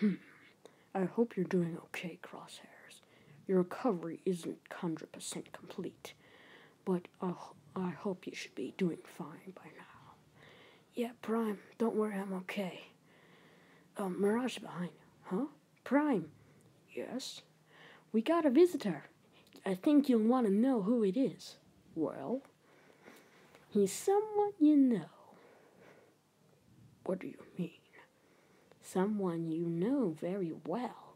Hmm. I hope you're doing okay, Crosshairs. Your recovery isn't 100% complete, but I, I hope you should be doing fine by now. Yeah, Prime, don't worry, I'm okay. Um, Mirage behind Huh? Prime. Yes? We got a visitor. I think you'll want to know who it is. Well, he's someone you know. What do you mean? Someone you know very well.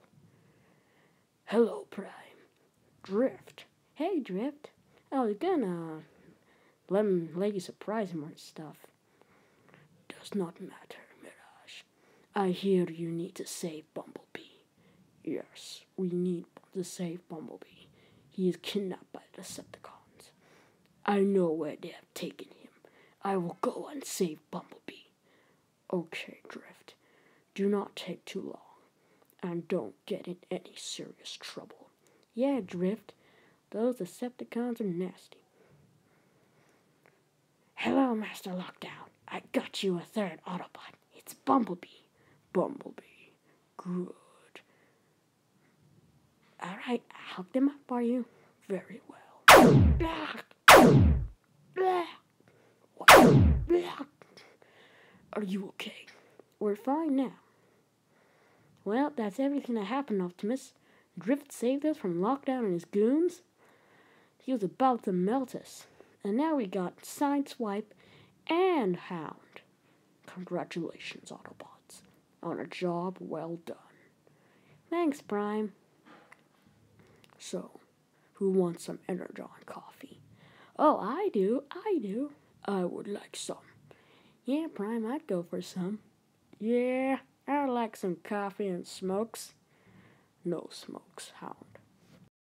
Hello, Prime. Drift. Hey, Drift. I was gonna let him let you surprise him or stuff. Does not matter, Mirage. I hear you need to save Bumblebee. Yes, we need to save Bumblebee. He is kidnapped by the Decepticons. I know where they have taken him. I will go and save Bumblebee. Okay, Drift. Do not take too long. And don't get in any serious trouble. Yeah, Drift. Those Decepticons are nasty. Hello, Master Lockdown. I got you a third Autobot. It's Bumblebee. Bumblebee. Good. Alright, I hooked them up for you. Very well. Are you okay? We're fine now. Well, that's everything that happened, Optimus. Drift saved us from lockdown and his goons. He was about to melt us. And now we got Sideswipe and Hound. Congratulations, Autobots, on a job well done. Thanks, Prime. So, who wants some Energon coffee? Oh, I do, I do. I would like some. Yeah, Prime, I'd go for some. Yeah, I'd like some coffee and smokes. No smokes, Hound.